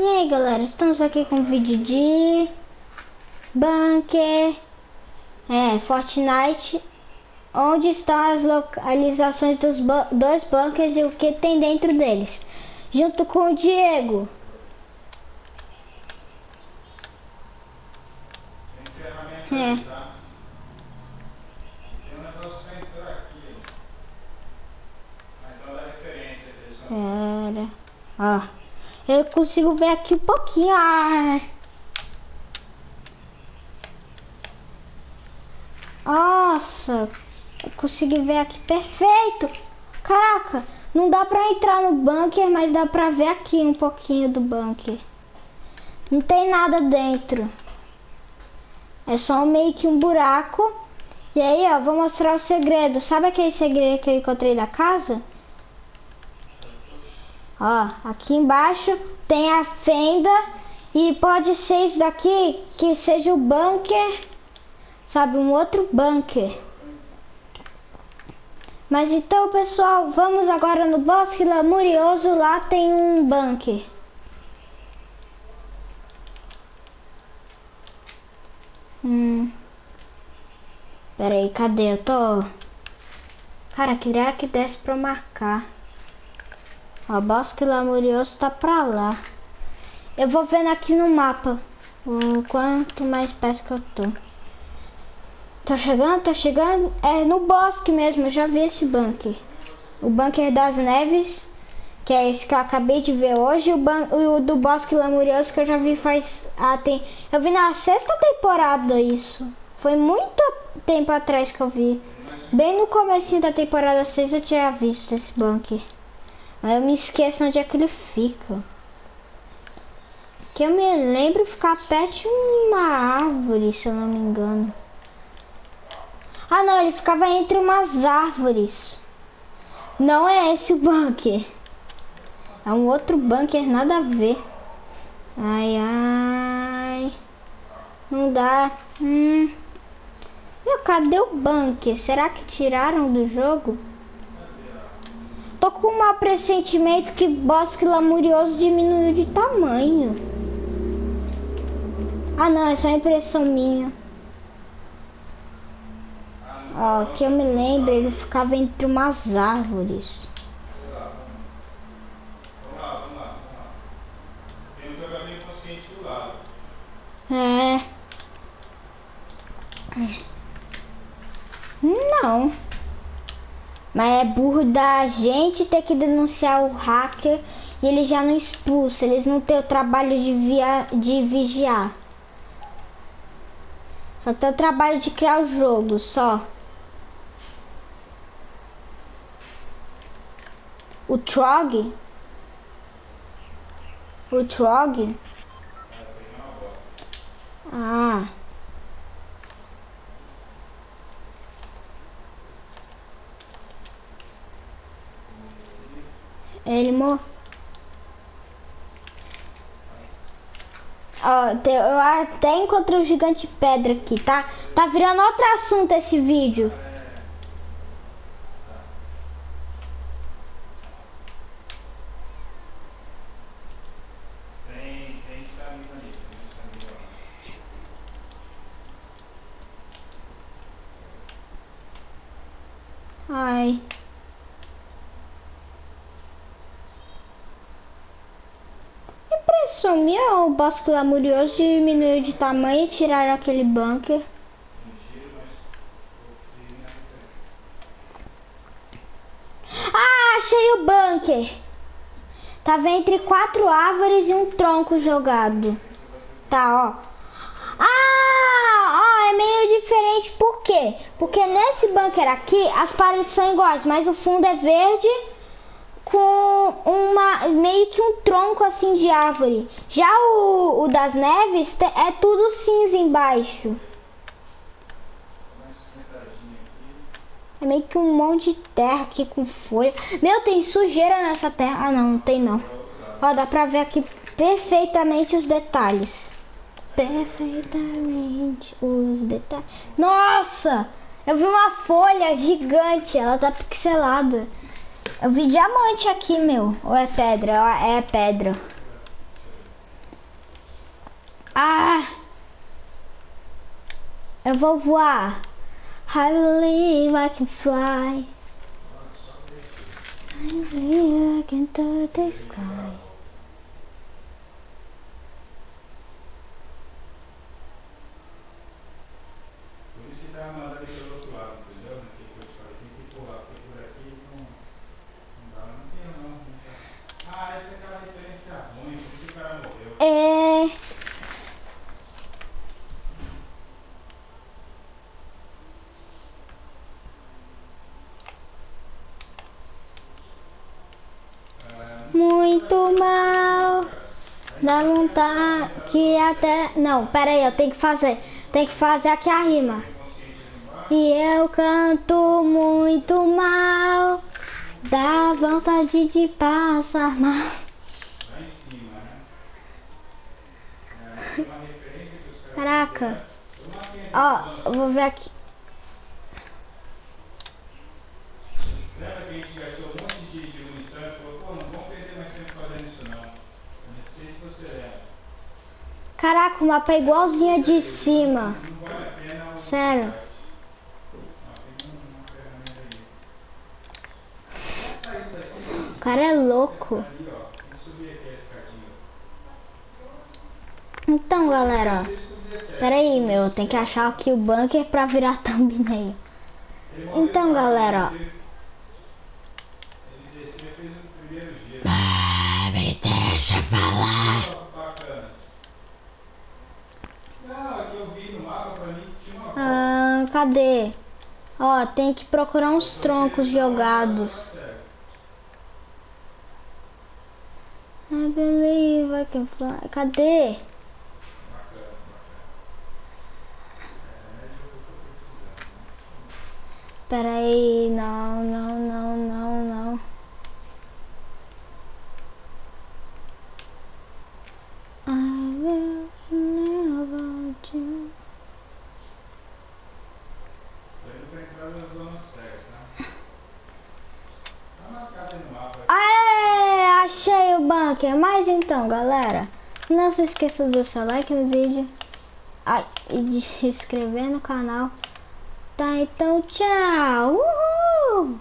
E aí galera, estamos aqui com um vídeo de Bunker é, Fortnite Onde estão as localizações dos bu dois bunkers e o que tem dentro deles Junto com o Diego É. Pera Ó Eu consigo ver aqui um pouquinho ah. Nossa Eu consegui ver aqui perfeito. Caraca Não dá pra entrar no bunker Mas dá pra ver aqui um pouquinho do bunker. Não tem nada dentro. É só meio que um buraco. E aí ó, vou mostrar o segredo. Sabe aquele segredo que eu encontrei da casa? Ó, aqui embaixo tem a fenda e pode ser isso daqui que seja o bunker, sabe, um outro bunker. Mas então, pessoal, vamos agora no Bosque Lamurioso, lá tem um bunker. Hum. Pera aí, cadê? Eu tô... Cara, queria que desse pra marcar. O Bosque Lamurioso tá pra lá. Eu vou vendo aqui no mapa o quanto mais perto que eu tô. Tô chegando, tô chegando. É no bosque mesmo, eu já vi esse bunker. O bunker das neves, que é esse que eu acabei de ver hoje. O, ban o do Bosque Lamurioso que eu já vi faz. Ah, tem. Eu vi na sexta temporada isso. Foi muito tempo atrás que eu vi. Bem no comecinho da temporada 6 eu tinha visto esse bunker. Mas eu me esqueço onde é que ele fica. Que eu me lembro ficar perto de uma árvore, se eu não me engano. Ah não, ele ficava entre umas árvores. Não é esse o bunker. É um outro bunker, nada a ver. Ai, ai. Não dá. Hum. Meu, cadê o bunker? Será que tiraram do jogo? Com um pressentimento que Bosque Lamurioso diminuiu de tamanho. Ah não, é só impressão minha. Ó, que eu me lembro, ele ficava entre umas árvores. É. Não. Mas é burro da gente ter que denunciar o hacker e ele já não expulsa. Eles não têm o trabalho de, via, de vigiar. Só tem o trabalho de criar o jogo, só. O Trog? O Trog? Ah. Ele morreu. Ó, eu até encontrei um gigante de pedra aqui, tá? Tá virando outro assunto esse vídeo. Ai. Impressão minha, o Bosque Lamurioso diminuiu de tamanho e tiraram aquele bunker. Ah, achei o bunker. Tava entre quatro árvores e um tronco jogado. Tá, ó. Ah, ó, é meio diferente. Por quê? Porque nesse bunker aqui as paredes são iguais, mas o fundo é verde com uma meio que um tronco assim de árvore. Já o, o das neves é tudo cinza embaixo. É meio que um monte de terra aqui com folha. Meu, tem sujeira nessa terra. Ah, não, não tem não. Ó, dá pra ver aqui perfeitamente os detalhes. Perfeitamente os detalhes. Nossa! Eu vi uma folha gigante. Ela tá pixelada. Eu vi diamante aqui, meu. Ou é pedra? É pedra. Ah! Eu vou voar. I believe I can fly. I believe I can touch the sky. Por isso que tava mandando ele pelo outro lado, entendeu? Aquele que eu te falei, tem que empurrar, porque por aqui não, não dá, não tem não. não tá. Ah, essa é aquela referência ruim, por isso que o cara morreu. É. Muito mal. Dá vontade que até. Não, pera aí, eu tenho que fazer. Tem que fazer aqui a rima. E eu canto muito mal. Dá vontade de passar mal. Caraca. Ó, eu vou ver aqui. Lembra que a gente gastou um monte de, de munição e falou, pô, não vamos perder mais tempo fazendo isso não. Eu não sei se você lembra. Caraca, o mapa é igualzinho de cima. A pena o. Sério. O cara é louco. Então, galera, ó. 6 com 17. Pera aí, meu. Tem que achar aqui o bunker pra virar thumbnail. Então, galera. Ah, me deixa falar. Ó, Bacana. Não, é que eu vi no mapa pra mim que tinha uma volta. Ah, cadê? Ó, tem que procurar uns troncos jogados. I believe I can fly. Cadê? Bacana, bacana. O que eu tô precisando. Pera aí, não, não, não, não, não. I will never do. Tô indo pra entrar na zona cega, tá? Tá marcado aí no mapa. Aê, achei o bunker. Mas então, galera, não se esqueça do seu like no vídeo e de se inscrever no canal. Tá, então tchau. Uhul!